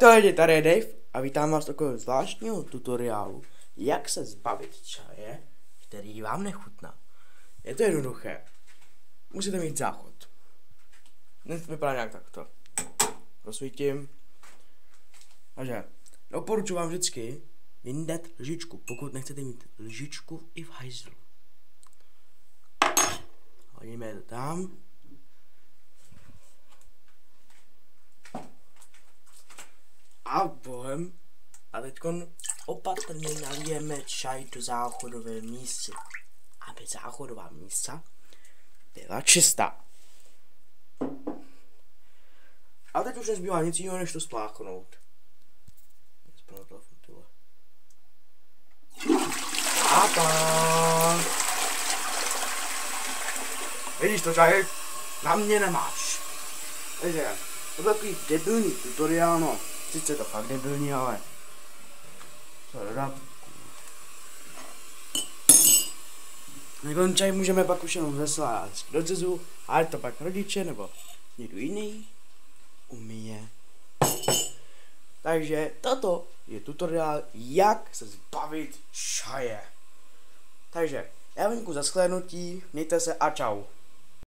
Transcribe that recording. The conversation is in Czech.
Čaute lidi, tady je Dave a vítám vás takového zvláštního tutoriálu, jak se zbavit čaje, který vám nechutná. Je to jednoduché. Musíte mít záchod. Dnes vypadá nějak takto. Prosvítím. Takže, doporučuji vám vždycky vyndat lžičku, pokud nechcete mít lžičku i v hajzlu. Hodíme to tam. A bohem. A teď opatrně nalijeme čaj do záchodové místy, aby záchodová místa byla čistá. A teď už nezbývá nic jiného, než to spláchnout. A tak. Vidíš to, čaj? Na mě nemáš. Takže, to je takový debilní tutoriál, no. Sice to fakt debilní, ale... Co dodat? Jako čaj můžeme pak už jenom zaslat do cezu, ale to pak rodiče nebo někdo jiný umíje. Takže toto je tutoriál, jak se zbavit čaje. Takže, já vám za shlédnutí, mějte se a čau.